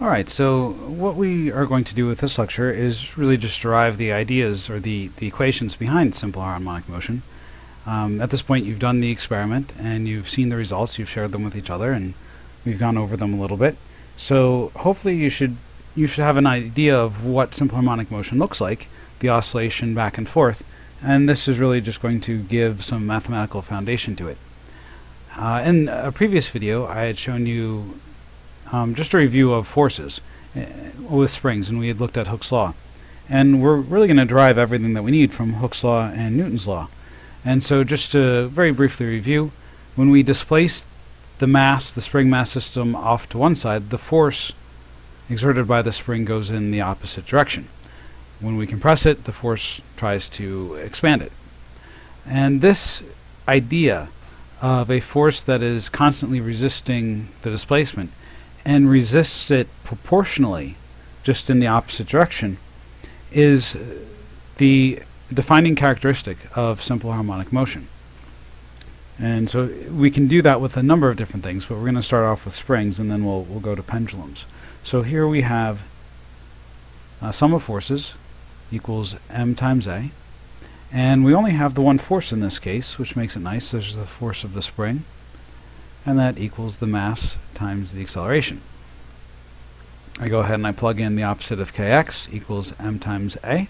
Alright, so what we are going to do with this lecture is really just derive the ideas or the, the equations behind simple harmonic motion. Um, at this point you've done the experiment and you've seen the results, you've shared them with each other and we've gone over them a little bit. So hopefully you should you should have an idea of what simple harmonic motion looks like, the oscillation back and forth, and this is really just going to give some mathematical foundation to it. Uh, in a previous video I had shown you um, just a review of forces uh, with springs, and we had looked at Hooke's law. And we're really going to derive everything that we need from Hooke's law and Newton's law. And so just to very briefly review, when we displace the mass, the spring mass system off to one side, the force exerted by the spring goes in the opposite direction. When we compress it, the force tries to expand it. And this idea of a force that is constantly resisting the displacement and resists it proportionally, just in the opposite direction, is the defining characteristic of simple harmonic motion. And so we can do that with a number of different things, but we're going to start off with springs and then we'll, we'll go to pendulums. So here we have a sum of forces equals m times a. And we only have the one force in this case, which makes it nice. There's the force of the spring and that equals the mass times the acceleration. I go ahead and I plug in the opposite of kx equals m times a.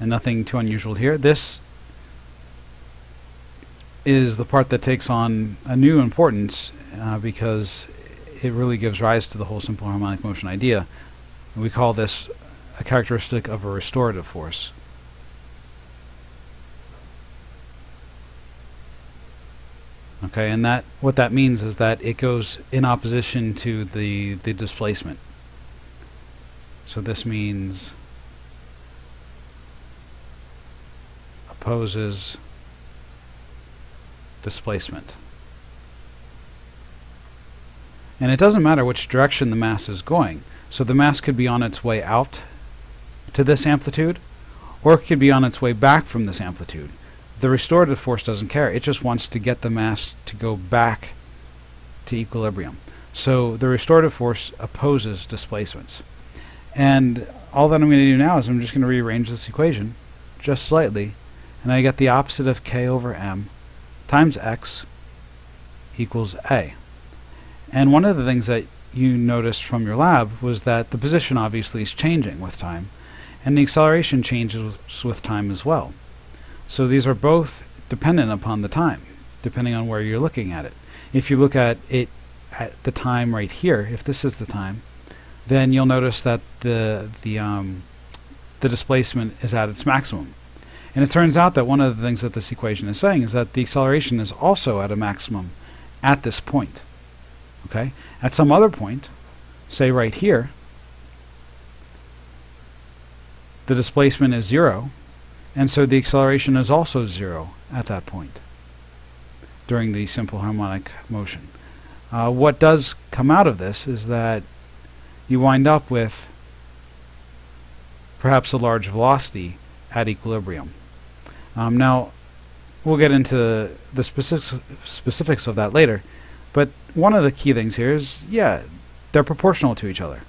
And nothing too unusual here. This is the part that takes on a new importance uh, because it really gives rise to the whole simple harmonic motion idea. We call this a characteristic of a restorative force. Okay, and that what that means is that it goes in opposition to the the displacement. So this means opposes displacement. And it doesn't matter which direction the mass is going. So the mass could be on its way out to this amplitude, or it could be on its way back from this amplitude. The restorative force doesn't care. It just wants to get the mass to go back to equilibrium. So the restorative force opposes displacements. And all that I'm going to do now is I'm just going to rearrange this equation just slightly, and I get the opposite of k over m times x equals a. And one of the things that you noticed from your lab was that the position obviously is changing with time, and the acceleration changes with time as well. So these are both dependent upon the time, depending on where you're looking at it. If you look at it at the time right here, if this is the time, then you'll notice that the the um, the displacement is at its maximum. And it turns out that one of the things that this equation is saying is that the acceleration is also at a maximum at this point. Okay? At some other point, say right here, the displacement is zero, and so the acceleration is also zero at that point during the simple harmonic motion. Uh, what does come out of this is that you wind up with perhaps a large velocity at equilibrium. Um, now, we'll get into the specifics, specifics of that later, but one of the key things here is, yeah, they're proportional to each other.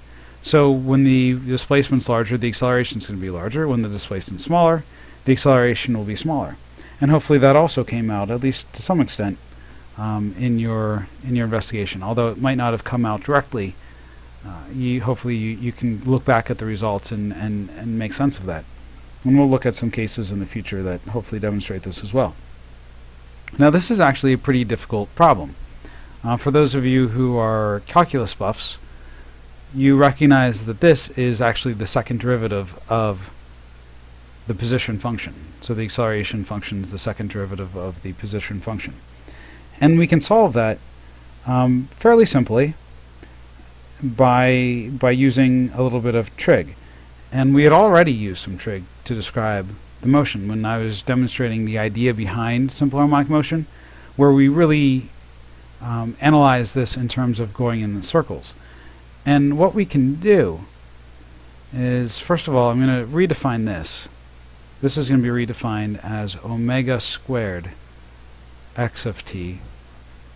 So when the displacement's larger, the acceleration is going to be larger. When the displacement's smaller, the acceleration will be smaller. And hopefully that also came out, at least to some extent, um, in your in your investigation. Although it might not have come out directly, uh, you, hopefully you, you can look back at the results and, and, and make sense of that. And we'll look at some cases in the future that hopefully demonstrate this as well. Now this is actually a pretty difficult problem. Uh, for those of you who are calculus buffs, you recognize that this is actually the second derivative of the position function. So the acceleration function is the second derivative of the position function. And we can solve that um, fairly simply by, by using a little bit of trig. And we had already used some trig to describe the motion when I was demonstrating the idea behind simple harmonic motion, where we really um, analyze this in terms of going in the circles. And what we can do is, first of all, I'm going to redefine this. This is going to be redefined as omega squared x of t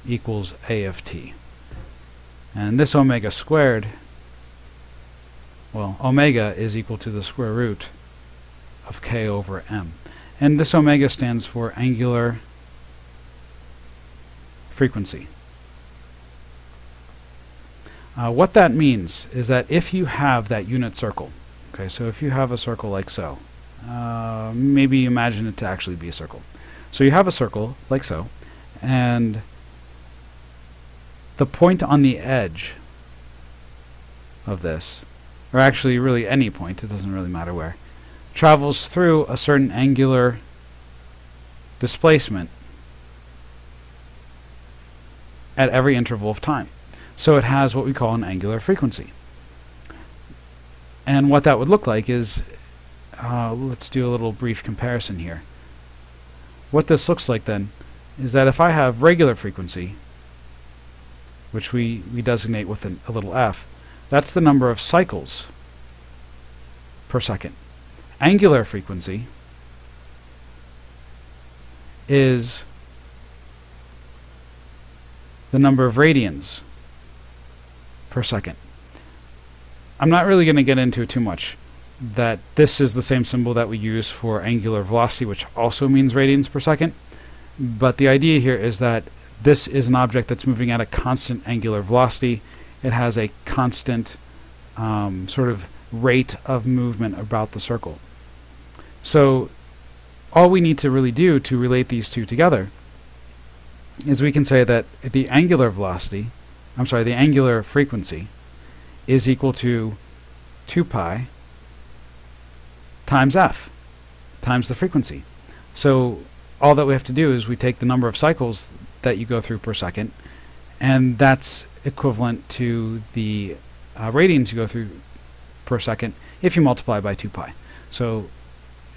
equals a of t. And this omega squared well, omega is equal to the square root of k over m. And this omega stands for angular frequency. Uh, what that means is that if you have that unit circle, okay, so if you have a circle like so, uh, maybe imagine it to actually be a circle. So you have a circle like so, and the point on the edge of this, or actually really any point, it doesn't really matter where, travels through a certain angular displacement at every interval of time. So it has what we call an angular frequency. And what that would look like is, uh, let's do a little brief comparison here. What this looks like then is that if I have regular frequency, which we, we designate with an, a little f, that's the number of cycles per second. Angular frequency is the number of radians per second. I'm not really going to get into it too much. That this is the same symbol that we use for angular velocity, which also means radians per second. But the idea here is that this is an object that's moving at a constant angular velocity. It has a constant um, sort of rate of movement about the circle. So all we need to really do to relate these two together is we can say that the angular velocity, I'm sorry, the angular frequency is equal to 2 pi times f times the frequency. So all that we have to do is we take the number of cycles that you go through per second, and that's equivalent to the uh, radians you go through per second if you multiply by 2 pi. So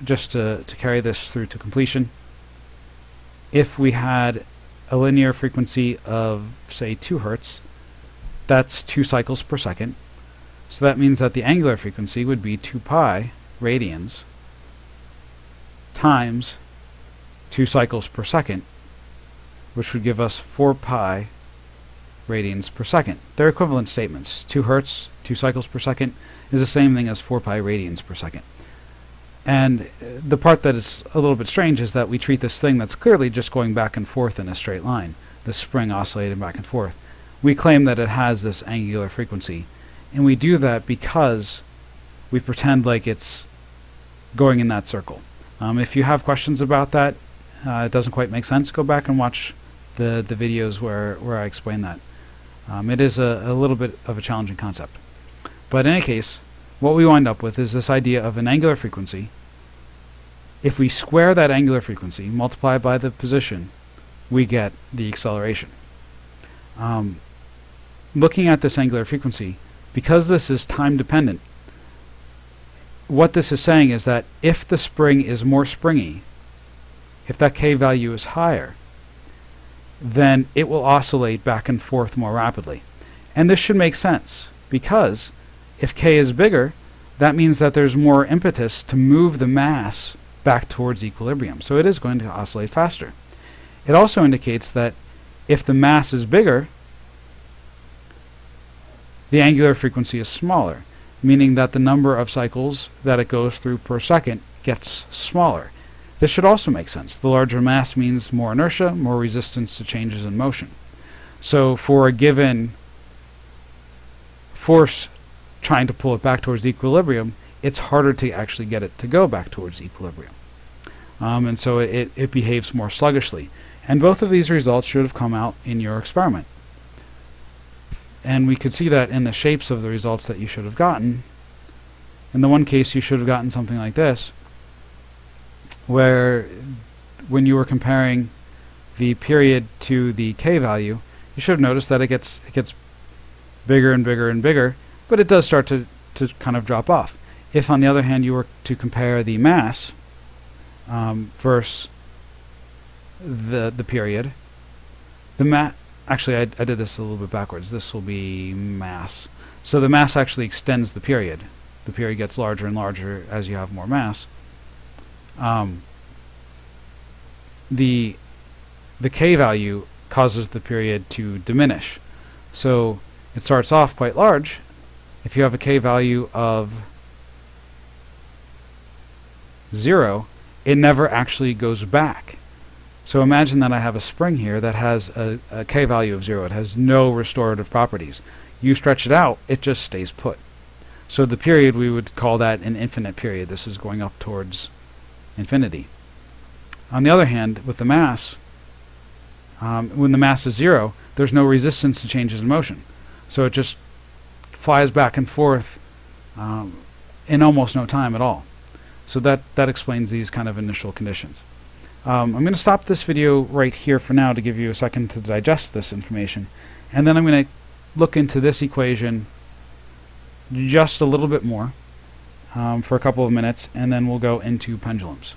just to, to carry this through to completion, if we had a linear frequency of, say, 2 hertz, that's 2 cycles per second. So that means that the angular frequency would be 2 pi radians times 2 cycles per second, which would give us 4 pi radians per second. They're equivalent statements. 2 hertz, 2 cycles per second, is the same thing as 4 pi radians per second. And the part that is a little bit strange is that we treat this thing that's clearly just going back and forth in a straight line, the spring oscillating back and forth. We claim that it has this angular frequency, and we do that because we pretend like it's going in that circle. Um, if you have questions about that, uh, it doesn't quite make sense, go back and watch the, the videos where, where I explain that. Um, it is a, a little bit of a challenging concept. But in any case, what we wind up with is this idea of an angular frequency. If we square that angular frequency, multiply by the position, we get the acceleration. Um, looking at this angular frequency, because this is time dependent, what this is saying is that if the spring is more springy, if that k value is higher, then it will oscillate back and forth more rapidly. And this should make sense because if k is bigger, that means that there's more impetus to move the mass back towards equilibrium. So it is going to oscillate faster. It also indicates that if the mass is bigger, the angular frequency is smaller, meaning that the number of cycles that it goes through per second gets smaller. This should also make sense. The larger mass means more inertia, more resistance to changes in motion. So for a given force trying to pull it back towards equilibrium, it's harder to actually get it to go back towards equilibrium. Um, and so it, it behaves more sluggishly. And both of these results should have come out in your experiment. And we could see that in the shapes of the results that you should have gotten. In the one case, you should have gotten something like this, where when you were comparing the period to the k value, you should have noticed that it gets it gets bigger and bigger and bigger, but it does start to, to kind of drop off. If, on the other hand, you were to compare the mass um, versus the the period, the mass actually I, I did this a little bit backwards. This will be mass. So the mass actually extends the period. The period gets larger and larger as you have more mass. Um, the the k value causes the period to diminish. So it starts off quite large, if you have a k value of 0, it never actually goes back. So imagine that I have a spring here that has a, a k value of 0. It has no restorative properties. You stretch it out, it just stays put. So the period, we would call that an infinite period. This is going up towards infinity. On the other hand, with the mass, um, when the mass is zero, there's no resistance to changes in motion. So it just flies back and forth um, in almost no time at all. So that, that explains these kind of initial conditions. Um, I'm going to stop this video right here for now to give you a second to digest this information. And then I'm going to look into this equation just a little bit more um, for a couple of minutes, and then we'll go into pendulums.